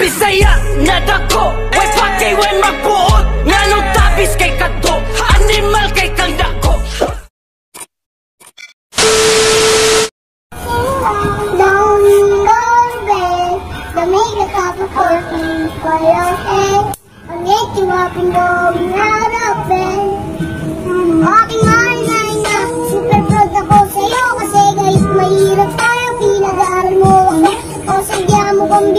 Bisaya na dako Way pati way magbuot Nga nung tabis kay kadto Animal kay kang dako. Aking mahal na super proud ako sa'yo kasi kahit mahirap tayo, pinag-aaral mo ako. Mo kong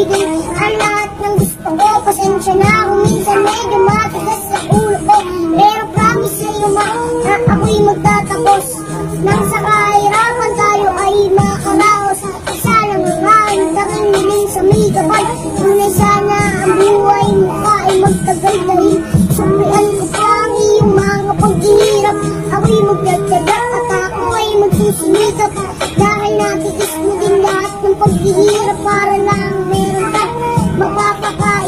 ang lahat ng gusto ko. Pasensya na kung minsan medyo matigas sa ulo ko. Pero promise sa'yo ma, na ako'y magtatapos. Nang sa kahirapan tayo ay makaraos. Isa lang ang hahantakin muling sa may gabay. Tunay sana ang buhay mo ka ay magtagal dahil sumpian ko pa ang iyong mga paghihirap. Ako'y magdagdaga at ako ay magsusunikap. Dahil natiis mo paghihirap para lang meron ka. Magpapakain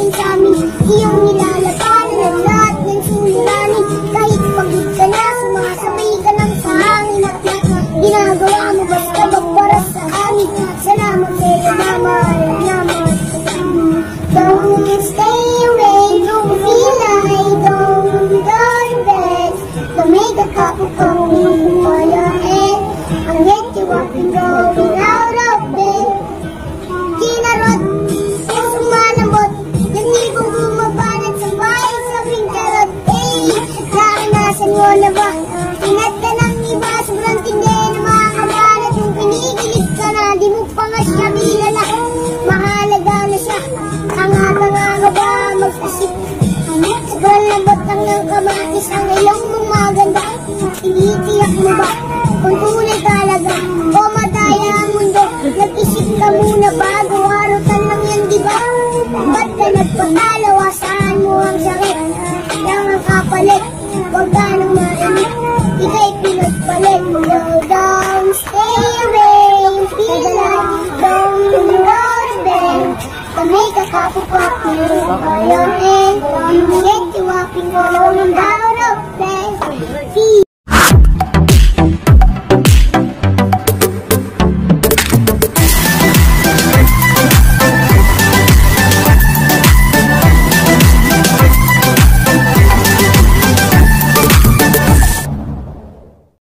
mo pa nga siya kilala. Mahalaga na siya, tanga-tanga ba mag-isip? Sobrang labot lang ng kamatis ang mong maganda. Tinitiyak mo ba? Kung tunay talaga, o madaya ang mundo. Nag-isip ka muna bago harutan lang yan, di ba? Ba't ka nagpatalo? For your head. You get you up and going